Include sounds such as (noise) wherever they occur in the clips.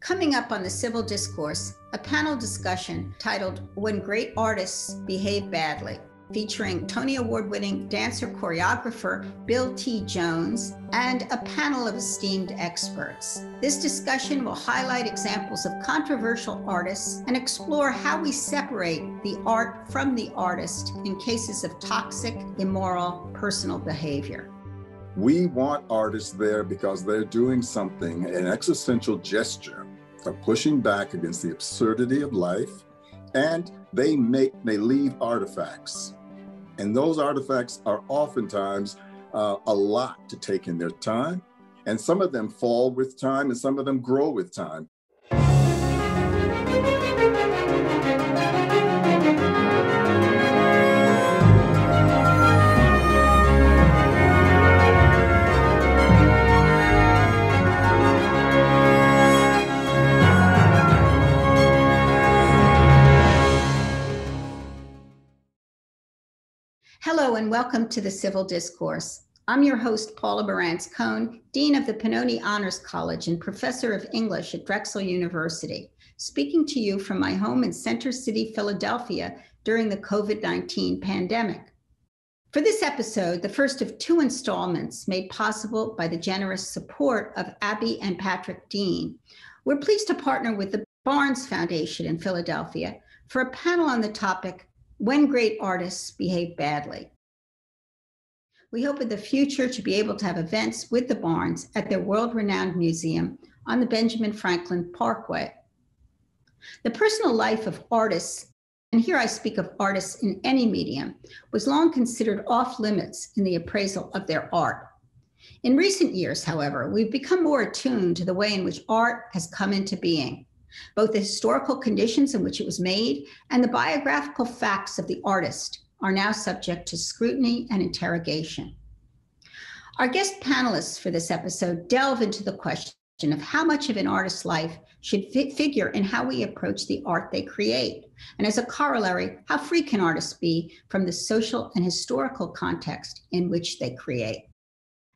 Coming up on the Civil Discourse, a panel discussion titled When Great Artists Behave Badly, featuring Tony Award winning dancer choreographer Bill T. Jones and a panel of esteemed experts. This discussion will highlight examples of controversial artists and explore how we separate the art from the artist in cases of toxic, immoral, personal behavior. We want artists there because they're doing something, an existential gesture of pushing back against the absurdity of life, and they make they leave artifacts. And those artifacts are oftentimes uh, a lot to take in their time. And some of them fall with time and some of them grow with time. Welcome to the Civil Discourse. I'm your host, Paula Marantz Cohen, Dean of the Pennoni Honors College and Professor of English at Drexel University, speaking to you from my home in Center City, Philadelphia during the COVID 19 pandemic. For this episode, the first of two installments made possible by the generous support of Abby and Patrick Dean, we're pleased to partner with the Barnes Foundation in Philadelphia for a panel on the topic when great artists behave badly. We hope in the future to be able to have events with the Barnes at their world renowned museum on the Benjamin Franklin Parkway. The personal life of artists, and here I speak of artists in any medium, was long considered off limits in the appraisal of their art. In recent years, however, we've become more attuned to the way in which art has come into being both the historical conditions in which it was made and the biographical facts of the artist are now subject to scrutiny and interrogation. Our guest panelists for this episode delve into the question of how much of an artist's life should figure in how we approach the art they create. And as a corollary, how free can artists be from the social and historical context in which they create?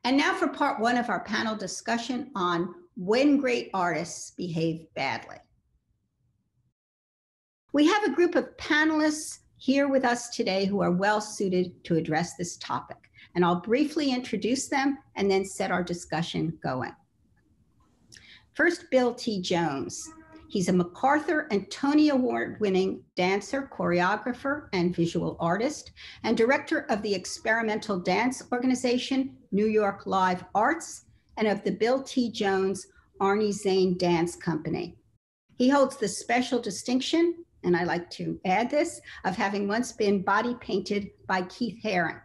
And now for part one of our panel discussion on when great artists behave badly. We have a group of panelists here with us today who are well suited to address this topic. And I'll briefly introduce them and then set our discussion going. First, Bill T. Jones. He's a MacArthur and Tony Award winning dancer, choreographer, and visual artist, and director of the experimental dance organization New York Live Arts and of the Bill T. Jones Arnie Zane Dance Company. He holds the special distinction and I like to add this, of having once been body painted by Keith Haring.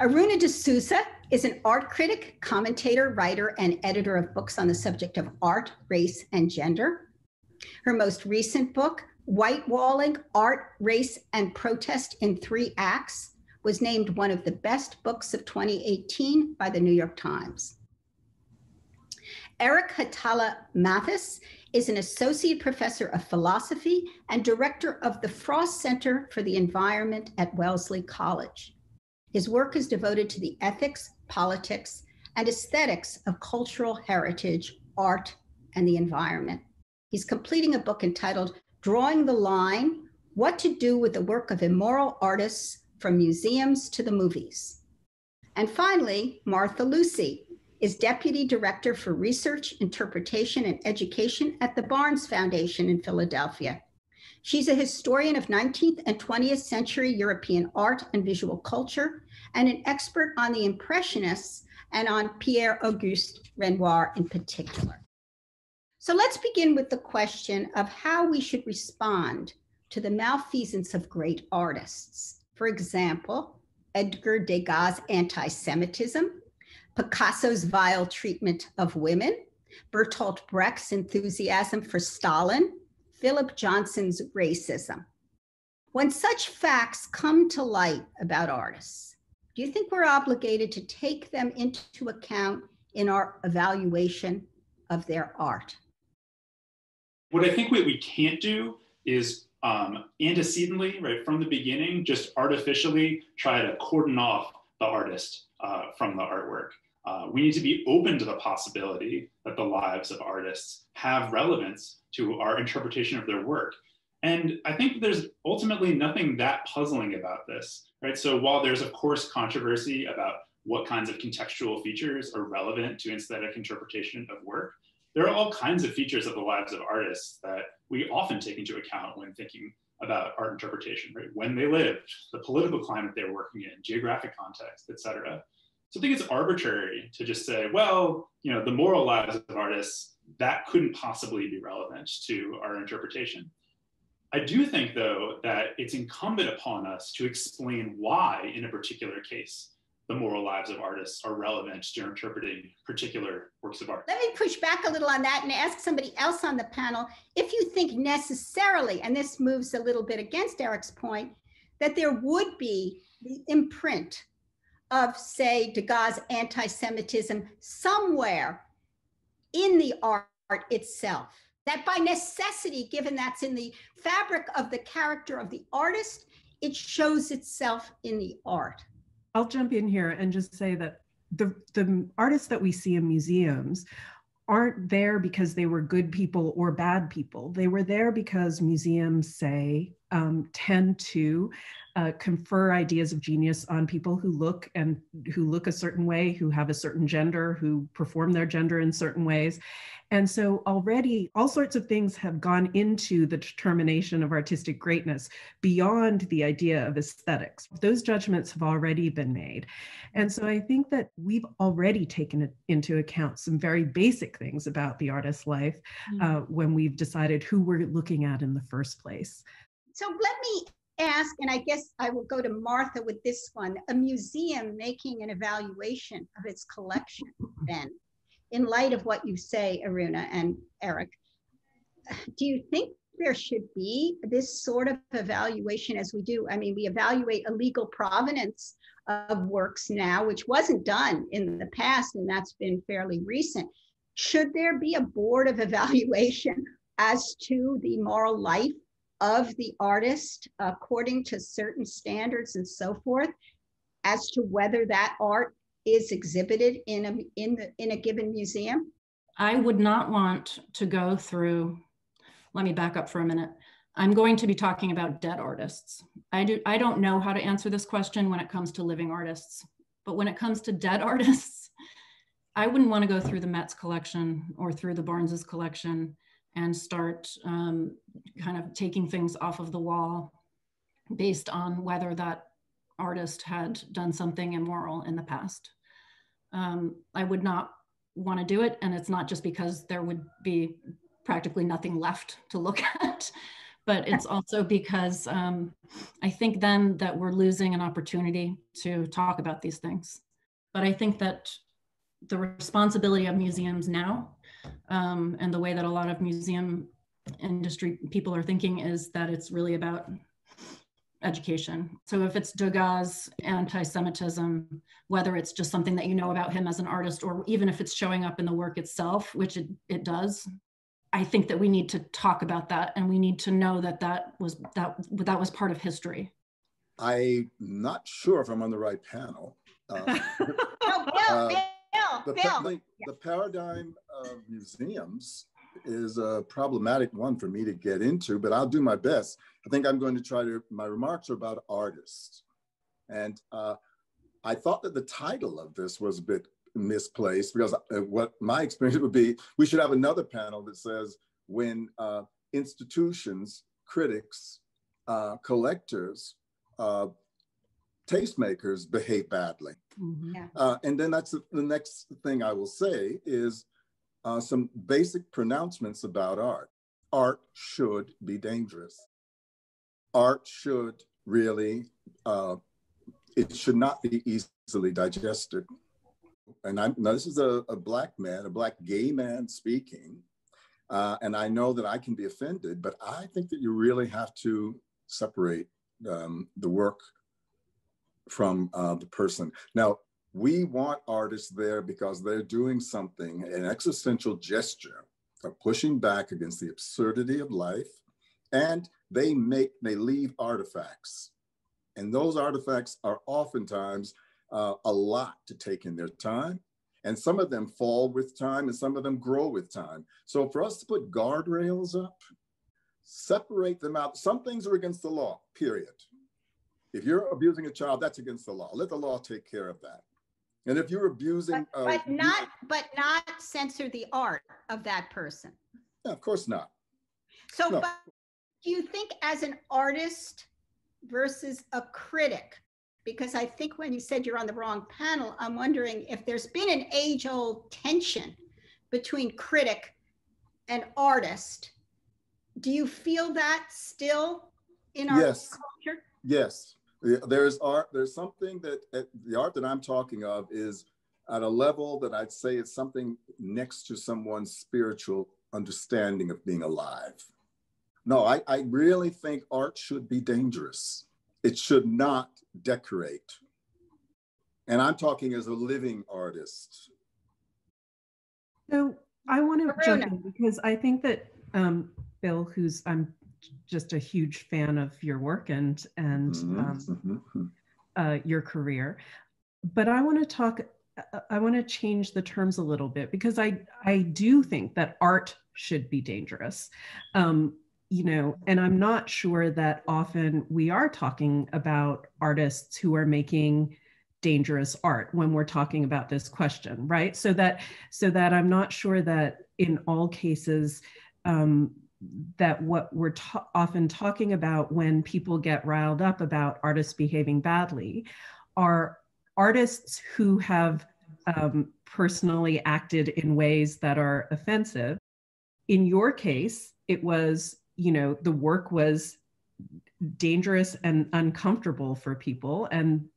Aruna D'Souza is an art critic, commentator, writer, and editor of books on the subject of art, race, and gender. Her most recent book, Whitewalling Art, Race, and Protest in Three Acts, was named one of the best books of 2018 by the New York Times. Erich Hatala Matthes is an associate professor of philosophy and director of the Frost Center for the Environment at Wellesley College. His work is devoted to the ethics, politics, and aesthetics of cultural heritage, art, and the environment. He's completing a book entitled Drawing the Line What to Do with the Work of Immoral Artists from Museums to the Movies. And finally, Martha Lucy is Deputy Director for Research, Interpretation, and Education at the Barnes Foundation in Philadelphia. She's a historian of 19th and 20th century European art and visual culture, and an expert on the Impressionists and on Pierre Auguste Renoir in particular. So let's begin with the question of how we should respond to the malfeasance of great artists. For example, Edgar Degas' anti Semitism, Picasso's vile treatment of women, Bertolt Brecht's enthusiasm for Stalin, Philip Johnson's racism. When such facts come to light about artists, do you think we're obligated to take them into account in our evaluation of their art? What I think what we can't do is um, antecedently, right from the beginning, just artificially try to cordon off the artist uh, from the artwork. Uh, we need to be open to the possibility that the lives of artists have relevance to our interpretation of their work. And I think there's ultimately nothing that puzzling about this, right? So while there's of course controversy about what kinds of contextual features are relevant to aesthetic interpretation of work, there are all kinds of features of the lives of artists that we often take into account when thinking about art interpretation, right? When they lived, the political climate they were working in, geographic context, et cetera. So I think it's arbitrary to just say, well, you know, the moral lives of artists, that couldn't possibly be relevant to our interpretation. I do think, though, that it's incumbent upon us to explain why, in a particular case, the moral lives of artists are relevant to interpreting particular works of art. Let me push back a little on that and ask somebody else on the panel if you think necessarily, and this moves a little bit against Erich's point, that there would be the imprint of, say, Degas' anti Semitism somewhere in the art itself. That by necessity, given that's in the fabric of the character of the artist, it shows itself in the art. I'll jump in here and just say that the the artists that we see in museums aren't there because they were good people or bad people. They were there because museums say um, tend to uh, confer ideas of genius on people who look and who look a certain way, who have a certain gender, who perform their gender in certain ways. And so already all sorts of things have gone into the determination of artistic greatness beyond the idea of aesthetics. Those judgments have already been made. And so I think that we've already taken into account some very basic things about the artist's life mm. uh, when we've decided who we're looking at in the first place. So let me ask, and I guess I will go to Martha with this one a museum making an evaluation of its collection, (laughs) then in light of what you say, Aruna and Erich, do you think there should be this sort of evaluation as we do? I mean, we evaluate a legal provenance of works now, which wasn't done in the past, and that's been fairly recent. Should there be a board of (laughs) evaluation as to the moral life of the artist according to certain standards and so forth, as to whether that art is exhibited in a in the in a given museum? I would not want to go through. Let me back up for a minute. I'm going to be talking about dead artists. I do I don't know how to answer this question when it comes to living artists, but when it comes to dead (laughs) artists, I wouldn't want to go through the Met's collection or through the Barnes's collection and start um, kind of taking things off of the wall based on whether that artist had done something immoral in the past. Um, I would not want to do it. And it's not just because there would be practically nothing left to look (laughs) at, but it's also because um, I think then that we're losing an opportunity to talk about these things. But I think that the responsibility of museums now um, and the way that a lot of museum industry people are thinking is that it's really about education. So if it's Degas' anti-Semitism, whether it's just something that you know about him as an artist, or even if it's showing up in the work itself, which it, it does, I think that we need to talk about that, and we need to know that that was that that was part of history. I'm not sure if I'm on the right panel. (laughs) Uh, no, Bill, uh, Bill, the, Bill. The, the paradigm of museums is a problematic one for me to get into, but I'll do my best. I think I'm going to try to, my remarks are about artists. And uh, I thought that the title of this was a bit misplaced because uh, what my experience would be, we should have another panel that says when uh, institutions, critics, uh, collectors, uh, tastemakers behave badly. Mm-hmm. Yeah. Uh, and then that's the, the next thing I will say is uh, some basic pronouncements about art. Art should be dangerous. Art should really, uh, it should not be easily digested. And I'm, now this is a, a black man, a black gay man speaking. Uh, and I know that I can be offended, but I think that you really have to separate um, the work from uh, the person. Now, we want artists there because they're doing something, an existential gesture of pushing back against the absurdity of life, and they make they leave artifacts, and those artifacts are oftentimes uh, a lot to take in their time, And some of them fall with time and some of them grow with time. So for us to put guardrails up, separate them out. Some things are against the law, period. If you're abusing a child, that's against the law. Let the law take care of that. And if you're abusing, but, uh, not, but not censor the art of that person. Yeah, of course not. So, no. but do you think as an artist versus a critic, because I think when you said you're on the wrong panel, I'm wondering if there's been an age old tension between critic and artist. Do you feel that still in our yes. culture? Yes. There's art, there's something that the art that I'm talking of is at a level that I'd say it's something next to someone's spiritual understanding of being alive. No, I, I really think art should be dangerous. It should not decorate. And I'm talking as a living artist. So I want to jump in because I think that um, Bill, who's I'm just a huge fan of your work and and mm-hmm. um, mm-hmm. uh, your career, but I want to talk. I want to change the terms a little bit because I I do think that art should be dangerous. Um, you know, and I'm not sure that often we are talking about artists who are making dangerous art when we're talking about this question, right? So that so that I'm not sure that in all cases um, that what we're ta- often talking about when people get riled up about artists behaving badly are artists who have um, personally acted in ways that are offensive. In your case, it was you know the work was dangerous and uncomfortable for people and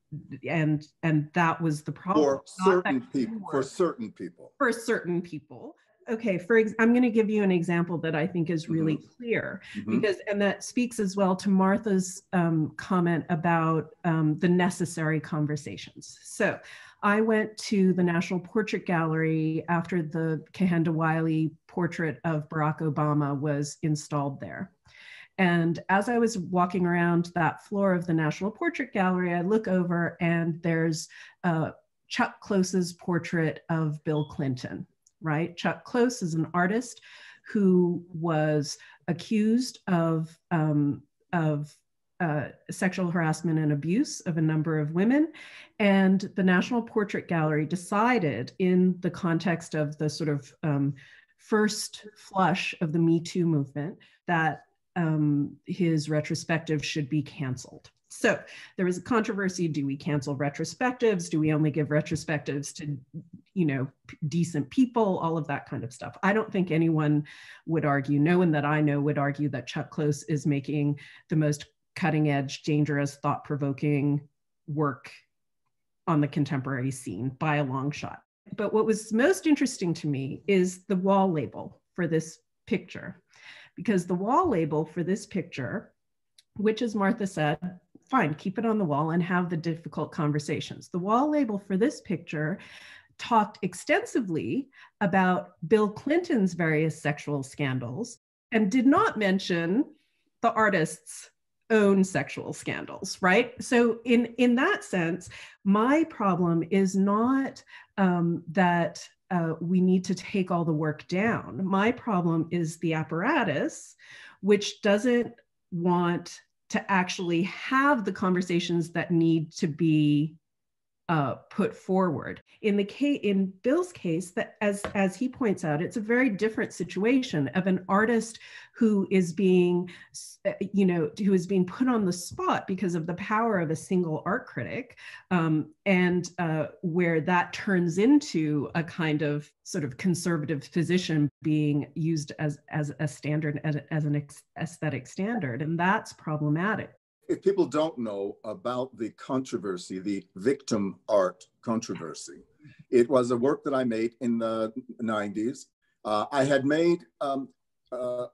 and and that was the problem. For certain people for certain people. For certain people okay for ex- i'm going to give you an example that i think is really mm-hmm. clear mm-hmm. because and that speaks as well to martha's um, comment about um, the necessary conversations so i went to the national portrait gallery after the kehinde wiley portrait of barack obama was installed there and as I was walking around that floor of the National Portrait Gallery, I look over and there's uh, Chuck Close's portrait of Bill Clinton right? Chuck Close is an artist who was accused of, um, of uh, sexual harassment and abuse of a number of women. And the National Portrait Gallery decided, in the context of the sort of um, first flush of the Me Too movement, that um, his retrospective should be canceled. So there was a controversy. Do we cancel retrospectives? Do we only give retrospectives to, you know, decent people? All of that kind of stuff. I don't think anyone would argue, no one that I know would argue that Chuck Close is making the most cutting edge, dangerous, thought provoking work on the contemporary scene by a long shot. But what was most interesting to me is the wall label for this picture, because the wall label for this picture, which, as Martha said, fine, keep it on the wall and have the difficult conversations. The wall label for this picture talked extensively about Bill Clinton's various sexual scandals and did not mention the artist's own sexual scandals right so in in that sense my problem is not um, that uh, we need to take all the work down my problem is the apparatus which doesn't want to actually have the conversations that need to be uh, put forward. In the case, in Bill's case, that as as he points out, it's a very different situation of an artist who is being, you know, who is being put on the spot because of the power of a single art critic, um, and uh, where that turns into a kind of sort of conservative position being used as as a standard as, as an aesthetic standard, and that's problematic. If people don't know about the controversy, the victim art controversy, it was a work that I made in the 90s. Uh, I had made um, uh,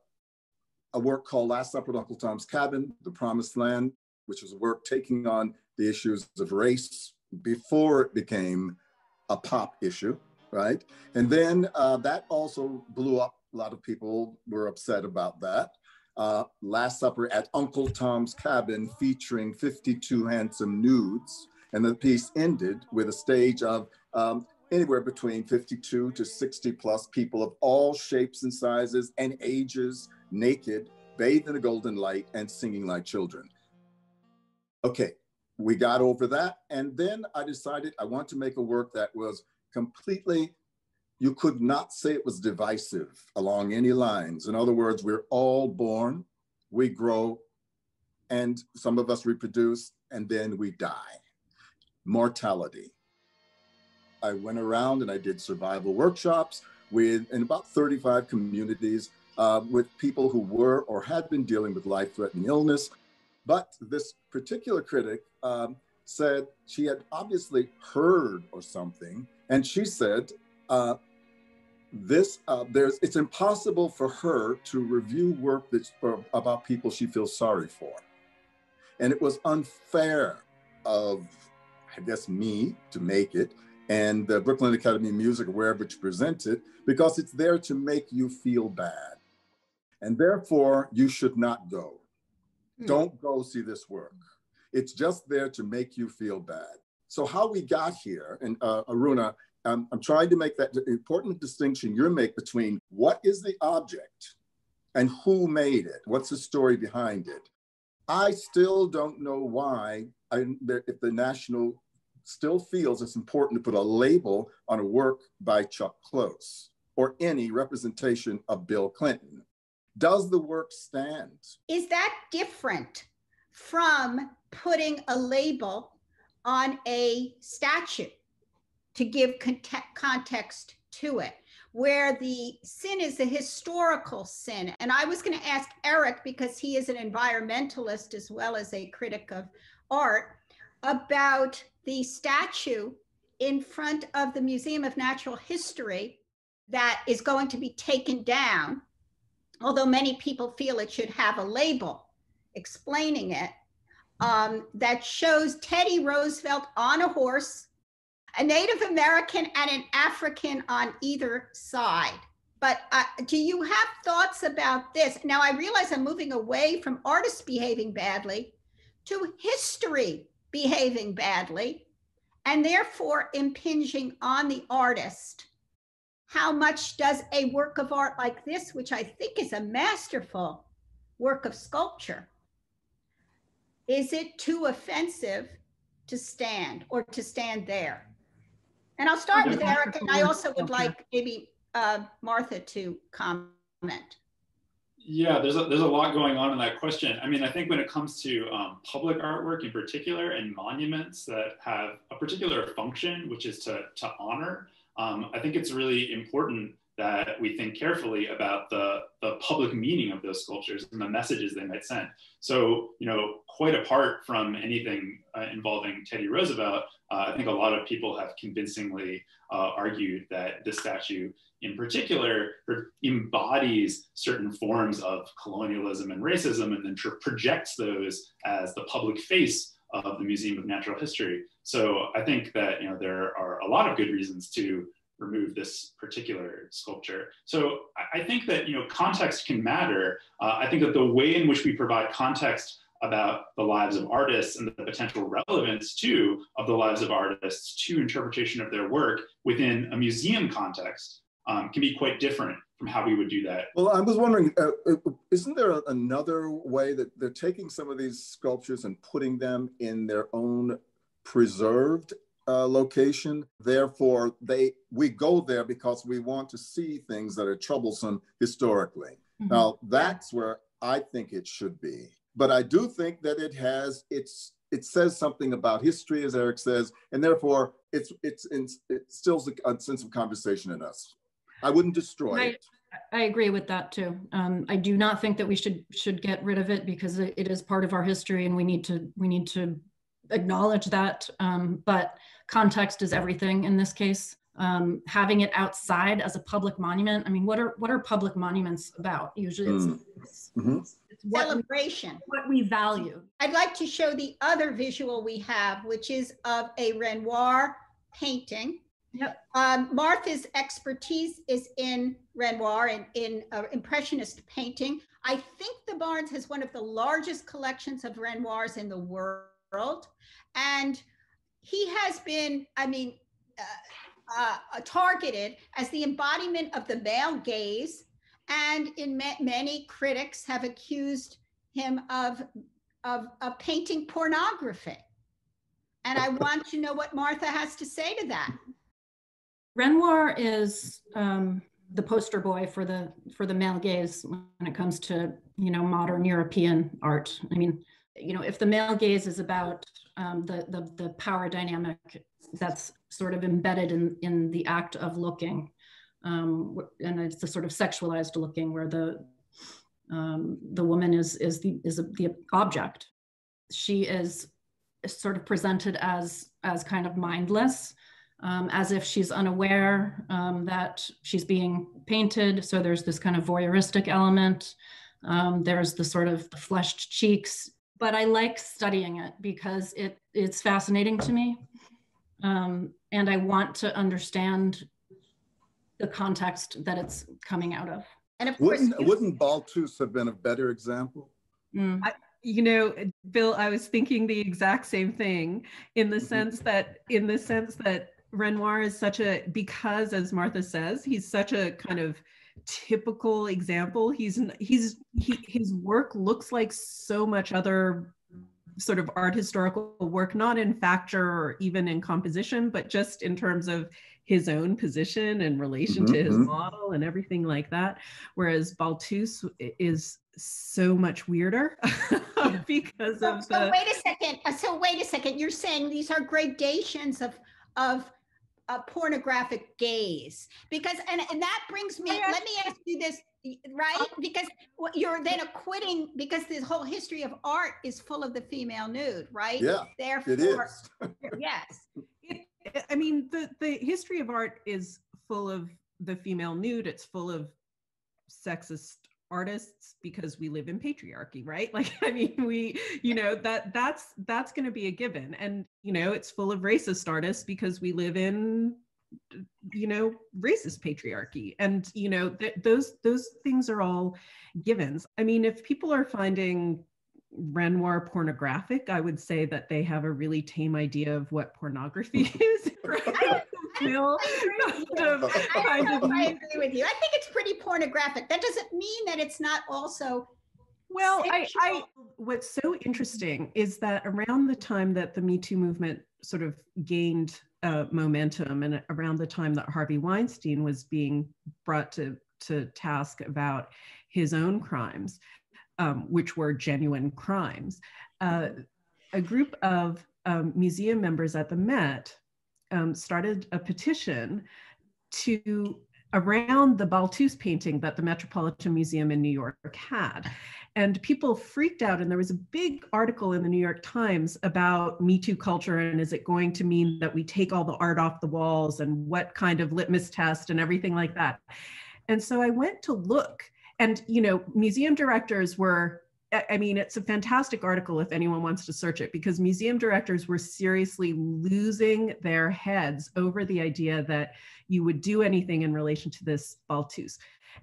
a work called Last Supper at Uncle Tom's Cabin, The Promised Land, which was a work taking on the issues of race before it became a pop issue, right? And then uh, that also blew up. A lot of people were upset about that uh, Last Supper at Uncle Tom's Cabin featuring 52 handsome nudes. And the piece ended with a stage of um, anywhere between 52 to 60 plus people of all shapes and sizes and ages, naked, bathed in a golden light, and singing like children. Okay, we got over that. And then I decided I want to make a work that was completely, you could not say it was divisive along any lines. In other words, we're all born, we grow, and some of us reproduce, and then we die. Mortality. I went around and I did survival workshops with in about 35 communities uh, with people who were or had been dealing with life-threatening illness. But this particular critic um, said she had obviously heard or something, and she said, uh, "This uh, there's it's impossible for her to review work that's for, about people she feels sorry for, and it was unfair of, I guess, me to make it." And the Brooklyn Academy of Music, wherever it's presented, because it's there to make you feel bad. And therefore, you should not go. Hmm. Don't go see this work. It's just there to make you feel bad. So how we got here, and uh, Aruna, um, I'm trying to make that important distinction you make between what is the object and who made it. What's the story behind it? I still don't know why, I, if the National still feels it's important to put a label on a work by Chuck Close or any representation of Bill Clinton. Does the work stand? Is that different from putting a label on a statue to give context to it, where the sin is a historical sin. And I was going to ask Erich, because he is an environmentalist as well as a critic of art, about the statue in front of the Museum of Natural History that is going to be taken down, although many people feel it should have a label explaining it um, that shows Teddy Roosevelt on a horse, a Native American and an African on either side. But uh, do you have thoughts about this? Now, I realize I'm moving away from artists behaving badly to history behaving badly, and therefore impinging on the artist. How much does a work of art like this, which I think is a masterful work of sculpture, is it too offensive to stand or to stand there? And I'll start with Erich, and I also would like maybe uh, Martha to comment. Yeah, there's a, there's a lot going on in that question. I mean, I think when it comes to um, public artwork in particular and monuments that have a particular function, which is to, to honor, um, I think it's really important that we think carefully about the, the public meaning of those sculptures and the messages they might send. So, you know, quite apart from anything uh, involving Teddy Roosevelt, uh, I think a lot of people have convincingly uh, argued that this statue in particular embodies certain forms of colonialism and racism and then projects those as the public face of the Museum of Natural History. So I think that you know there are a lot of good reasons to remove this particular sculpture. So I think that you know context can matter. Uh, I think that the way in which we provide context about the lives of artists and the potential relevance too of the lives of artists to interpretation of their work within a museum context um, can be quite different from how we would do that. Well, I was wondering, uh, uh isn't there another way that they're taking some of these sculptures and putting them in their own preserved uh, location? Therefore, they we go there because we want to see things that are troublesome historically. Mm-hmm. Now, that's where I think it should be. But I do think that it has its it says something about history, as Erich says, and therefore it's it's, it's it stills a, a sense of conversation in us. I wouldn't destroy I, it. I agree with that too. Um, I do not think that we should should get rid of it because it, it is part of our history, and we need to we need to acknowledge that. Um, but context is everything in this case. Um, having it outside as a public monument. I mean, what are what are public monuments about? Usually, it's, mm. it's, mm-hmm. it's what celebration. We, what we value. I'd like to show the other visual we have, which is of a Renoir painting Yep. Um, Martha's expertise is in Renoir and in uh, Impressionist painting. I think the Barnes has one of the largest collections of Renoirs in the world. And he has been, I mean, uh, uh, targeted as the embodiment of the male gaze, and in ma- many critics have accused him of, of of painting pornography. And I want to know what Martha has to say to that. Renoir is um, the poster boy for the for the male gaze when it comes to you know modern European art. I mean, you know, if the male gaze is about um, the, the the power dynamic that's sort of embedded in in the act of looking, um, and it's the sort of sexualized looking where the um, the woman is is the is the object. She is sort of presented as as kind of mindless um, as if she's unaware um, that she's being painted. So there's this kind of voyeuristic element. Um, there's the sort of fleshed cheeks, but I like studying it because it it's fascinating to me, um, and I want to understand the context that it's coming out of. And of course, wouldn't, wouldn't Balthus have been a better example? Mm. I, you know bill i was thinking the exact same thing in the Mhm. sense that in the sense that renoir is such a because as martha says he's such a kind of typical example he's he's he, his work looks like so much other sort of art historical work not in facture or even in composition but just in terms of his own position and relation to his Mhm. model and everything like that whereas balthus i- is so much weirder (laughs) because so, of so the wait a second. Uh, So wait a second. You're saying these are gradations of of a pornographic gaze because and, and that brings me I let me ask you this right? Uh-huh. Because you're then acquitting because this whole history of art is full of the female nude right? Yeah, therefore (laughs) it is. yes. It, i mean the the history of art is full of the female nude. It's full of sexist artists because we live in patriarchy right? (laughs) Like i mean we you know that that's that's going to be a given. And you know it's full of racist artists because we live in you know racist patriarchy. And you know th- those those things are all givens. I mean if people are finding Renoir pornographic, I would say that they have a really tame idea of what pornography (laughs) is. right? (laughs) Feel kind of- I, kind of I agree with you. I think it's pretty pornographic. That doesn't mean that it's not also Well, I, I what's so interesting is that around the time that the Me Too movement sort of gained uh, momentum, and around the time that Harvey Weinstein was being brought to to task about his own crimes, um, which were genuine crimes, uh, a group of um, museum members at the Met um, started a petition to around the Balthus painting that the Metropolitan Museum in New York had. And people freaked out, and there was a big article in the New York Times about Me Too culture and is it going to mean that we take all the art off the walls and what kind of litmus test and everything like that. And so I went to look, and you know, museum directors were. I mean, it's a fantastic article if anyone wants to search it because museum directors were seriously losing their heads over the idea that you would do anything in relation to this Balthus.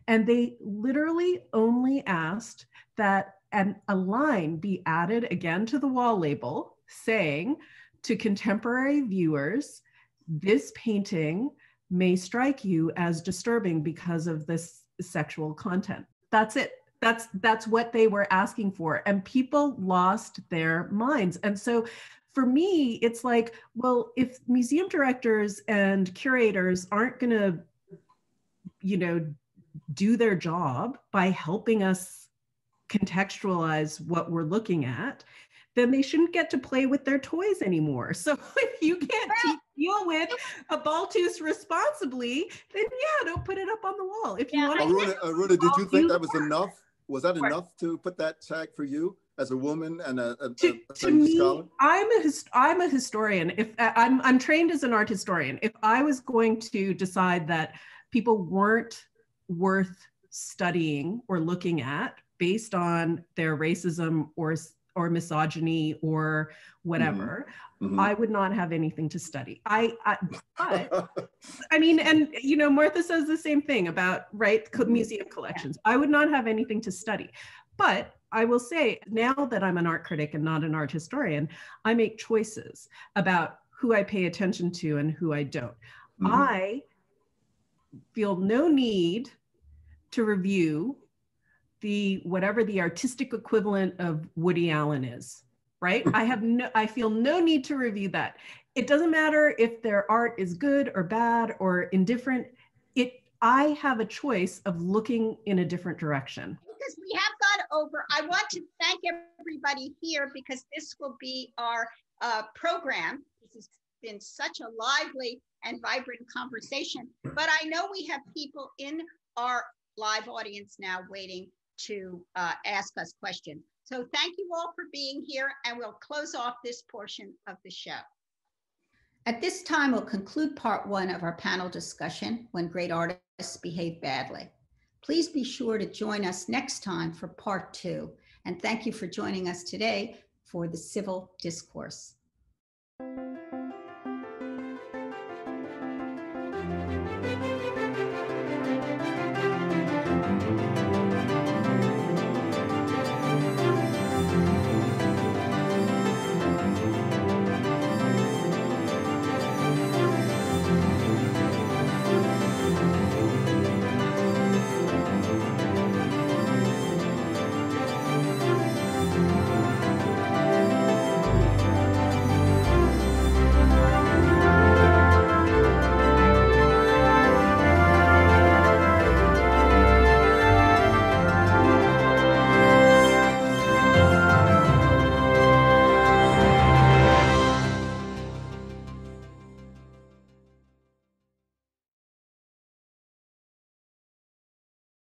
And they literally only asked that an, a line be added again to the wall label saying to contemporary viewers, this painting may strike you as disturbing because of this sexual content. That's it. That's that's what they were asking for and people lost their minds. And so for me it's like, well, if museum directors and curators aren't going to you know do their job by helping us contextualize what we're looking at, then they shouldn't get to play with their toys anymore. (laughs) So if you can't Well- te- deal with a Balthus responsibly, then yeah, don't put it up on the wall. If you Yeah, want I to, Aruna, Aruna, did you think that was Balthus- enough? Was that enough to put that tag for you as a woman and a, a, to, a to me, scholar? I'm a hist- I'm a historian. If I'm I'm trained as an art historian, if I was going to decide that people weren't worth studying or looking at based on their racism or s- or misogyny or whatever, Mhm. I would not have anything to study. I, I but (laughs) I mean, and you know, Martha says the same thing about right museum collections. I would not have anything to study, but I will say now that I'm an art critic and not an art historian, I make choices about who I pay attention to and who I don't. Mhm. I feel no need to review the whatever the artistic equivalent of Woody Allen is, right? I have no I feel no need to review that. It doesn't matter if their art is good or bad or indifferent. It I have a choice of looking in a different direction. because we have gone over, I want to thank everybody here because this will be our uh, program. This has been such a lively and vibrant conversation, but I know we have people in our live audience now waiting to uh, ask us questions. So thank you all for being here and we'll close off this portion of the show. At this time, we'll conclude part one of our panel discussion, When Great Artists Behave Badly. Please be sure to join us next time for part two. And thank you for joining us today for the civil discourse.